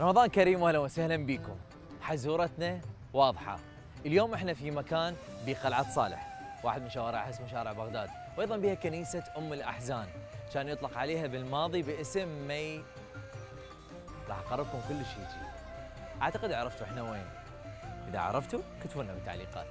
رمضان كريم واهلا وسهلا بكم. حزورتنا واضحة. اليوم إحنا في مكان بقلعة صالح. واحد من شوارع اسمه شارع بغداد. وأيضا بها كنيسة أم الأحزان. كان يطلق عليها بالماضي باسم مي. راح أقربكم كل شيء أعتقد عرفتوا إحنا وين. إذا عرفتوا كتبوا لنا بالتعليقات.